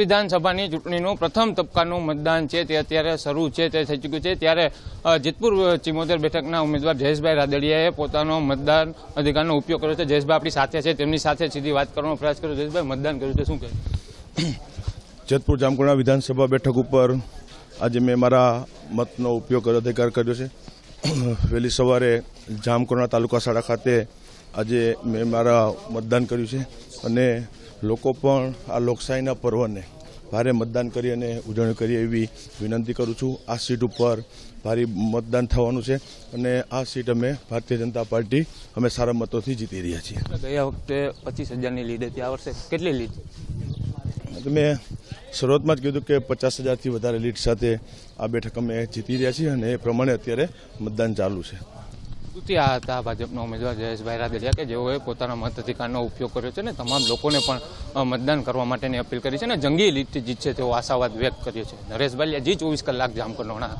વિધાનસભાની ચૂંટણીનું પ્રથમ તબક્કાનું મતદાન છે, તે અત્યારે શરૂ છે, તે થઈ ચૂક્યું છે. ત્યારે જેતપુર ચિમોતેર બેઠકના ઉમેદવાર જયેશભાઈ રાદડિયાએ પોતાનો મતદાન અધિકારનો ઉપયોગ કર્યો છે. જયેશભાઈ આપણી સાથે છે, તેમની સાથે સીધી વાત કરવાનો પ્રયાસ કર્યો. જયેશભાઈ, મતદાન કર્યું છે, શું કહે? જેતપુર જામકુંડા વિધાનસભા બેઠક ઉપર આજે મેં મારા મતનો ઉપયોગ અધિકાર કર્યો છે. વહેલી સવારે જામકુંડા તાલુકા શાળા ખાતે આજે મેં મારા મતદાન કર્યું છે અને લોકો પણ આ લોકશાહીના પર્વને ભારે મતદાન કરી અને ઉજવણી કરીએ એવી વિનંતી કરું છું. આ સીટ ઉપર ભારે મતદાન થવાનું છે અને આ સીટ અમે ભારતીય જનતા પાર્ટી અમે સારા મતોથી જીતી રહ્યા છીએ. ગયા વખતે પચીસ હજારની લીડ હતી આ વર્ષે કેટલી લીડ? તો મેં શરૂઆતમાં જ કીધું કે પચાસ હજારથી વધારે લીડ સાથે આ બેઠક અમે જીતી રહ્યા છીએ અને એ પ્રમાણે અત્યારે મતદાન ચાલુ છે. આ હતા ભાજપના ઉમેદવાર જયેશભાઈ રાદડિયા કે જેઓએ પોતાના મત અધિકારનો ઉપયોગ કર્યો છે અને તમામ લોકોને પણ મતદાન કરવા માટેની અપીલ કરી છે અને જંગી લીડથી જીતશે તેવો આશાવાદ વ્યક્ત કર્યો છે. નરેશ બાલિયા જી ચોવીસ કલાક જામકંડોરણા